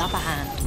upper hand.